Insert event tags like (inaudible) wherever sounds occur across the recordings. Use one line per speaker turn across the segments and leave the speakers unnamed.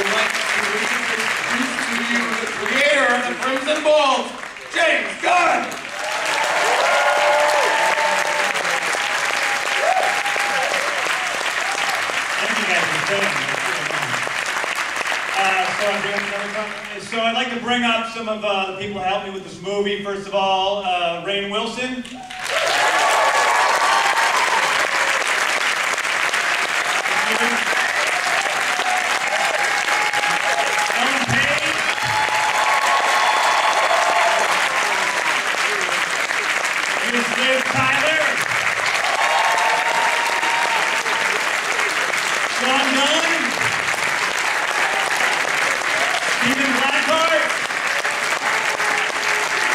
would like to introduce to you the creator of the Crimson James Gunn.
Uh, so I'd like to bring up some of uh, the people who helped me with this movie. First of all, uh, Rainn Wilson. Ellen Page. Here's Liv Tyler. Sean Gunn. Stephen Blackehart.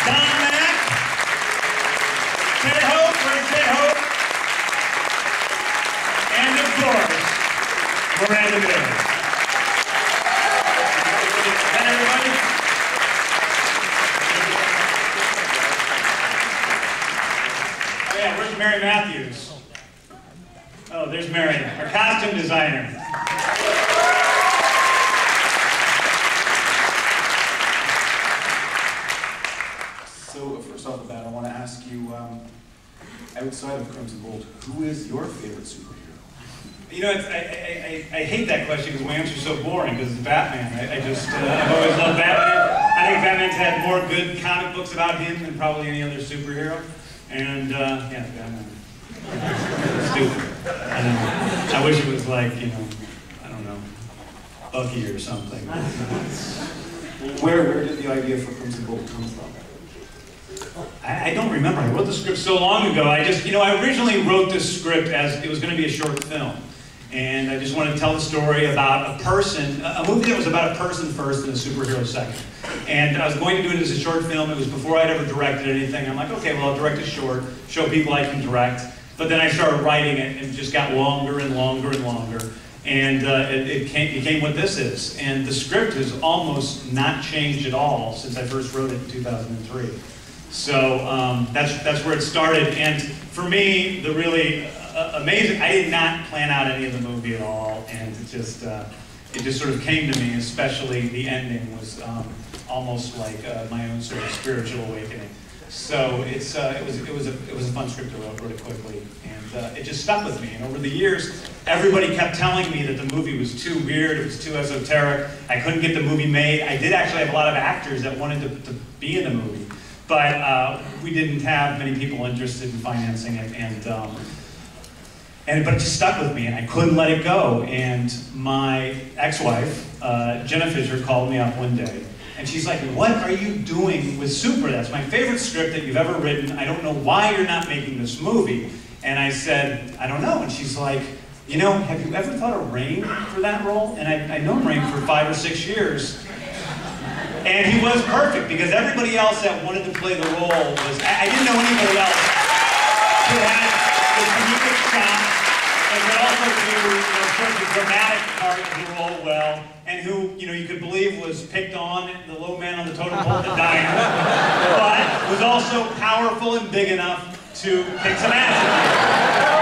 Don Mack. Ted Hope. Where's Ted Hope? And of course, Miranda Mills. Is everybody? Yeah, where's Mary Matthews? Oh, there's Mary, our costume designer.
So, first off the bat, I want to ask you, um, outside of Crimson Bolt, who is your favorite superhero?
You know, it's, I, I, I, I hate that question because my answer's so boring because it's Batman. I, I just, uh, I've always loved Batman. I think Batman's had more good comic books about him than probably any other superhero. And, uh, yeah, Batman. (laughs) Stupid. I. I wish it was like, you know, I don't know, Bucky or something.
Where, where did the idea for Crimson Bolt come from?
I, I don't remember. I wrote the script so long ago. I just, you know, I originally wrote this script as it was going to be a short film. And I just wanted to tell the story about a person, a a movie that was about a person first and a superhero second. And I was going to do it as a short film. It was before I'd ever directed anything. I'm like, okay, well, I'll direct a short, show people I can direct. But then I started writing it, and it just got longer and longer and longer. And uh, it, it came, became what this is. And the script has almost not changed at all since I first wrote it in 2003. So um, that's, that's where it started. And for me, the really uh, amazing, I did not plan out any of the movie at all. And it just, uh, it just sort of came to me, especially the ending was um, almost like uh, my own sort of spiritual awakening. So it's, uh, it, was, it, was a, it was a fun script to write, it quickly. And uh, it just stuck with me. And over the years, everybody kept telling me that the movie was too weird, it was too esoteric. I couldn't get the movie made. I did actually have a lot of actors that wanted to, to be in the movie. But uh, we didn't have many people interested in financing it. And, um, and but it just stuck with me, and I couldn't let it go. And my ex-wife, uh, Jenna Fischer, called me up one day, and she's like, "What are you doing with Super? That's my favorite script that you've ever written. I don't know why you're not making this movie." And I said, "I don't know." And she's like, "You know, have you ever thought of Rainn for that role?" And I, I known Rainn for five or six years. And he was perfect because everybody else that wanted to play the role was, I, I didn't know anybody else who had comedic and could also do, you know, of the dramatic part of the role well, and who, you know, you could believe was picked on, the low man on the totem pole the diner, but was also powerful and big enough to kick some ass.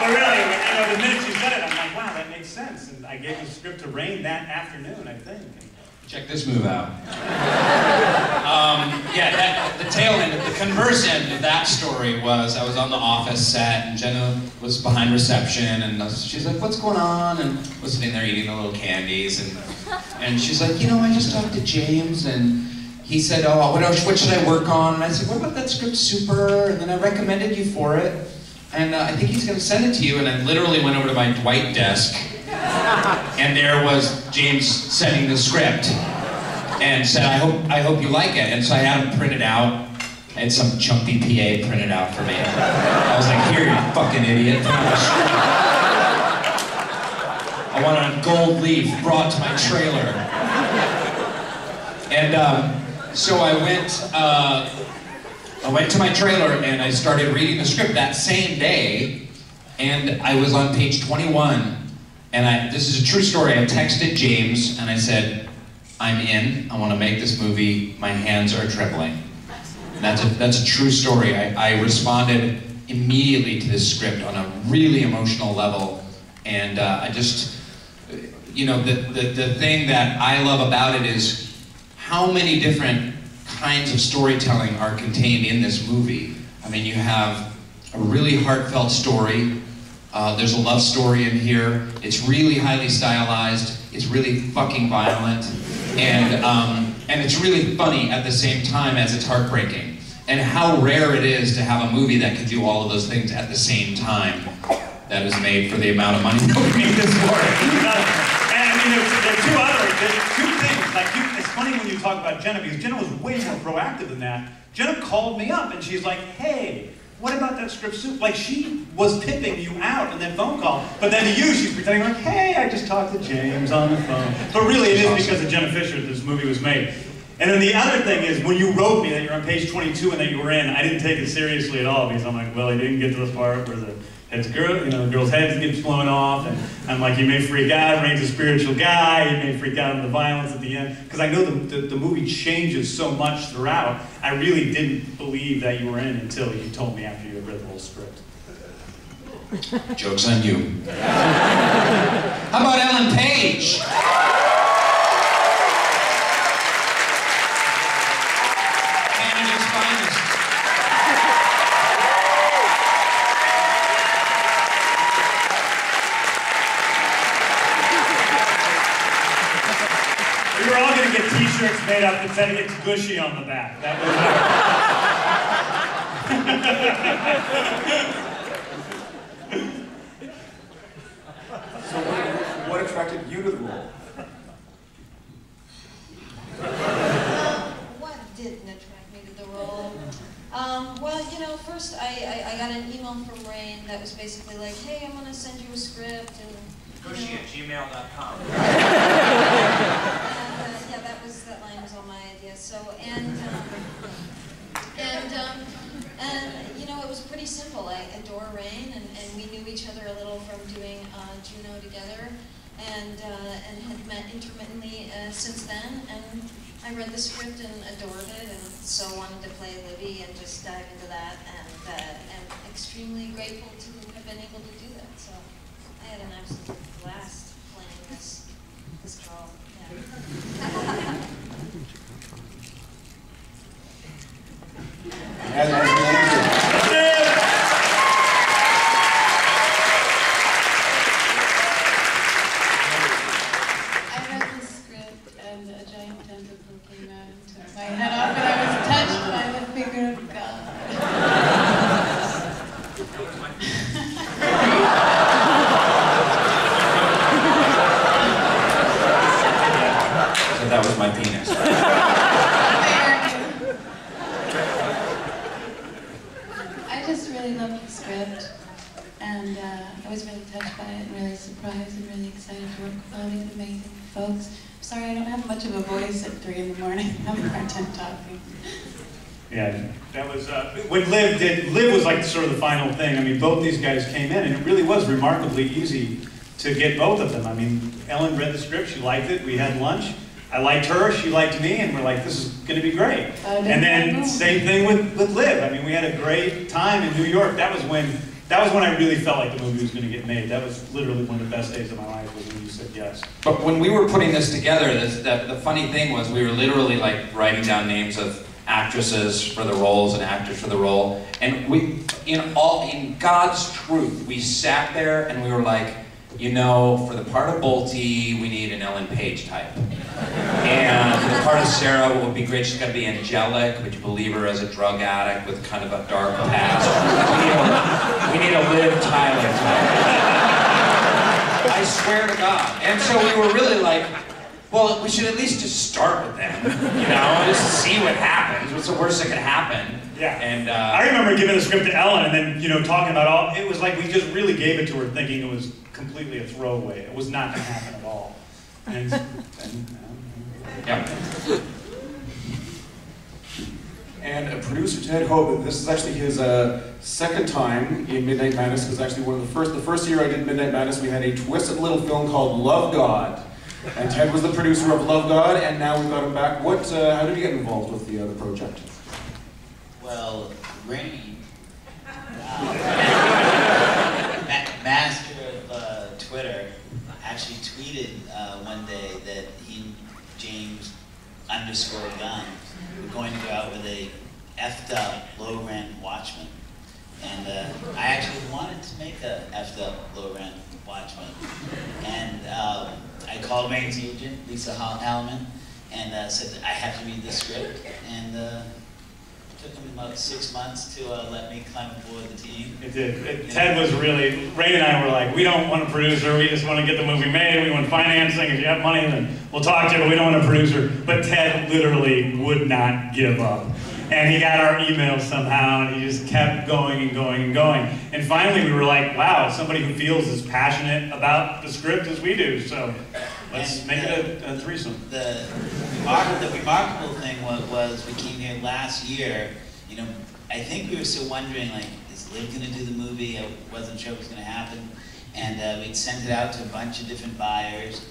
But really, you know, the minute you said it, I'm like, wow, that makes sense. And I gave the script to Rainn that afternoon, I think.
Check this move out. um, yeah, that, the tail end, the converse end of that story was I was on the office set and Jenna was behind reception and was- she's like, "What's going on?" and was sitting there eating the little candies and and she's like, "You know, I just talked to James and." He said, "Oh, what, else, what should I work on?" And I said, "What about that script, Super?" And then I recommended you for it, and uh, I think he's going to send it to you. And I literally went over to my Dwight desk, and there was James sending the script and said, I hope, I hope you like it. And so I had him printed out. I had some chunky PA printed out for me. I was like, here, you fucking idiot. I want a gold leaf brought to my trailer. And um, so I went, uh, I went to my trailer and I started reading the script that same day. And I was on page 21. And I, this is a true story. I texted James and I said, I'm in. I want to make this movie. My hands are trembling. That's a, that's a true story. I, I responded immediately to this script on a really emotional level. And uh, I just, you know, the, the, the thing that I love about it is how many different kinds of storytelling are contained in this movie. I mean, you have a really heartfelt story. Uh, there's a love story in here. It's really highly stylized. It's really fucking violent, and um, and it's really funny at the same time as it's heartbreaking. And how rare it is to have a movie that can do all of those things at the same time. That is made for the amount of money (laughs) that we made this for.
And I mean, there's, two other, two things. Like, it's funny when you talk about Jenna because Jenna was way more proactive than that. Jenna called me up and she's like, "Hey, what about that script soup?" Like she was pipping you out in that phone call, but then to you, she's pretending like, "Hey, I just talked to James on the phone." But really, it is because of Jenna Fischer that this movie was made. And then the other thing is, when you wrote me that you're on page 22 and that you were in, I didn't take it seriously at all because I'm like, well, he didn't get to the part where the head's girl, you know, the girl's head gets blown off, and I'm like, you may freak out. Rainn's a spiritual guy. You may freak out on the violence at the end because I know the, the, the movie changes so much throughout. I really didn't believe that you were in until you told me after you had read the whole script.
Joke's on you. (laughs) How about Ellen Page? Canada's finest.
We were all going to get T-shirts made up that said "It's gushy" on the back. That was.
So what, what attracted you to the role?
Um, what didn't attract me to the role? Um, well, you know, first I, I, I got an email from Rainn that was basically like, hey, I'm gonna send you a script and. Gushy you know,
gmail.com.
and, uh, yeah, that was that line So and um, and um, and you know it was pretty simple. I adore Rainn, and, and we knew each other a little from doing uh, Juno together, and uh, and had met intermittently uh, since then. And I read the script and adored it, and so wanted to play Libby and just dive into that. And uh, am extremely grateful to have been able to do that. So I had an absolute blast playing this this girl. Yeah. (laughs)
As, as the actor,
I read the script and a giant tentacle came out my head off and I was touched by the finger of God.
That was my penis.
I just really loved the script and uh, I was really touched by it and really surprised and really excited to work with all these amazing folks. Sorry I don't have much of a voice at 3 in the morning. I'm a hard time talking.
Yeah, that was uh, when Liv did. Liv was like sort of the final thing. I mean, both these guys came in, and it really was remarkably easy to get both of them. I mean, Ellen read the script, she liked it. We had lunch. I liked her, she liked me, and we're like, this is going to be great. And then same thing with with Liv. I mean, we had a great time in New York. That was when that was when I really felt like the movie was going to get made. That was literally one of the best days of my life was when you said yes.
But when we were putting this together, this, the, the funny thing was we were literally like writing down names of actresses for the roles and actors for the role. And we, in all, in God's truth, we sat there and we were like, you know, for the part of Boltie, we need an Ellen Page type. And for the part of Sarah, would be great, she's got to be angelic. Would you believe her as a drug addict with kind of a dark past? We need a, we need a Liv Tyler type. I swear to God. And so we were really like, well, we should at least just start with them, (laughs) you know, just see what happens. What's the worst that could happen?
Yeah.
And uh,
I remember giving the script to Ellen and then, you know, talking about all, it was like we just really gave it to her thinking it was completely a throwaway. It was not going to happen at all. And, and um,
yeah.
and uh, producer Ted Hope, this is actually his uh, second time in Midnight Madness, because actually one of the first, the first year I did Midnight Madness, we had a twisted little film called Love God. And Ted was the producer of Love God, and now we've got him back. What, uh, how did you get involved with the, uh, the project?
Well, Rainn, uh, ma- master of uh, Twitter, actually tweeted uh, one day that he James underscore Gunn were going to go out with a effed up low rent Watchmen. And uh, I actually wanted to make a effed up low rent Watchmen. And uh, I called Rainn's agent, Lisa Hall- Hallman, and uh, said I have to read the script. And uh, it took him about six months to uh, let me climb aboard the team.
It did. It- Ted was really, Ray and I were like, we don't want a producer, we just want to get the movie made, we want financing, if you have money, then we'll talk to you, but we don't want a producer. But Ted literally would not give up. And he got our email somehow, and he just kept going and going and going. And finally, we were like, wow, somebody who feels as passionate about the script as we do, so let's
And,
make
uh,
it a, a threesome.
the remarkable, the remarkable thing was, was we came here last year, you know, I think we were still wondering, like, is Liv gonna do the movie? I wasn't sure it was gonna happen. And uh, we'd sent it out to a bunch of different buyers.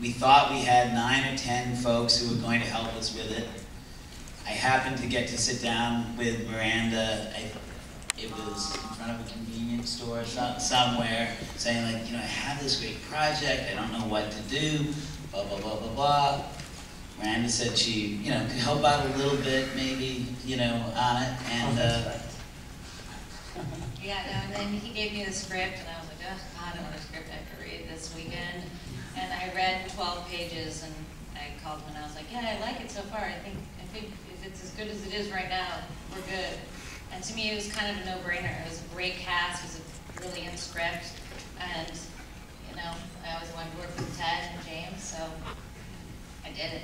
We thought we had nine or ten folks who were going to help us with it. I happened to get to sit down with Miranda, I, it was in front of a convenience store some, somewhere, saying like, you know, I have this great project, I don't know what to do, blah, blah, blah, blah, blah. Miranda said she, you know, could help out a little bit, maybe, you know, on it, and, uh,
Yeah, no, and then he gave me the script, and I was like, oh, God, I want a script I have to read this weekend. And I read twelve pages, and I called him, and I was like, yeah, I like it so far, I think, I think it's as good as it is right now, we're good. And to me, it was kind of a no-brainer. It was a great cast. It was a
brilliant script. And, you know, I always wanted to work with Ted and James, so I did it.